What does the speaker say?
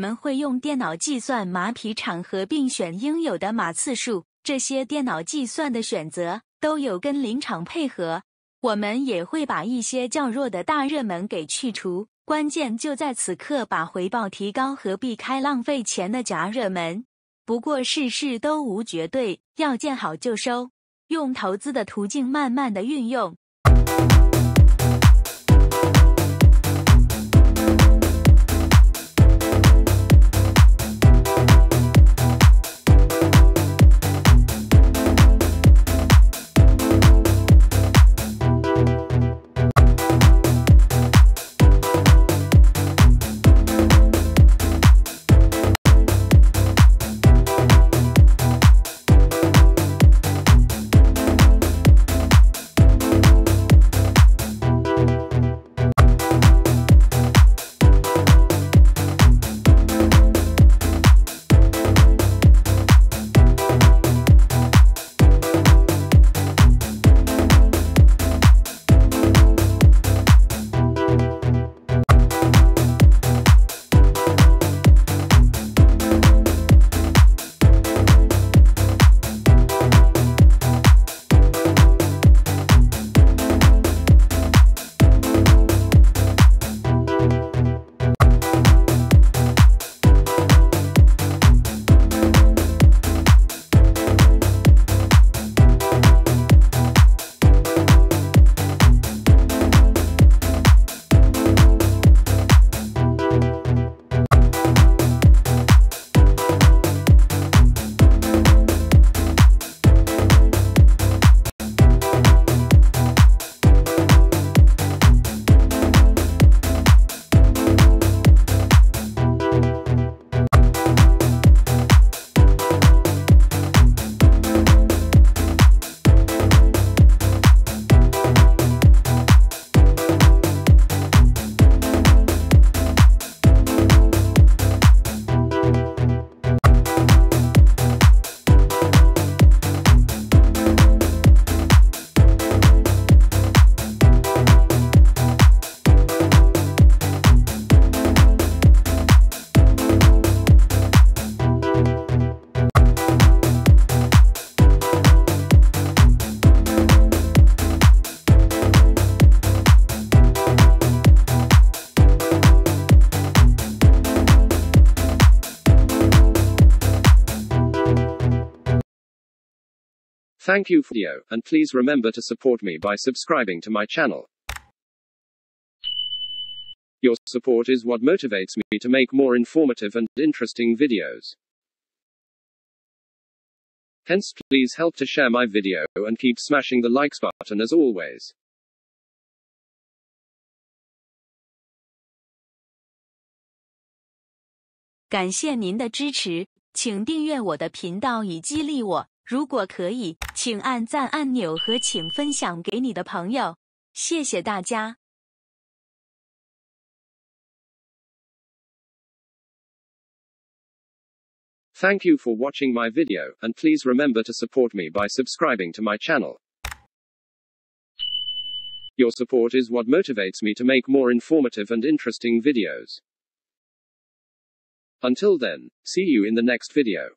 我们会用电脑计算马匹场合并选应有的马次数。这些电脑计算的选择都有跟临场配合。我们也会把一些较弱的大热门给去除。关键就在此刻，把回报提高和避开浪费钱的假热门。不过事事都无绝对，要见好就收，用投资的途径慢慢的运用。Thank you for the video, and please remember to support me by subscribing to my channel. Your support is what motivates me to make more informative and interesting videos. Hence, please help to share my video and keep smashing the likes button as always. 感谢您的支持，请订阅我的频道以激励我。 如果可以，请按赞按钮和请分享给你的朋友。谢谢大家。Thank you for watching my video, and please remember to support me by subscribing to my channel. Your support is what motivates me to make more informative and interesting videos. Until then, see you in the next video.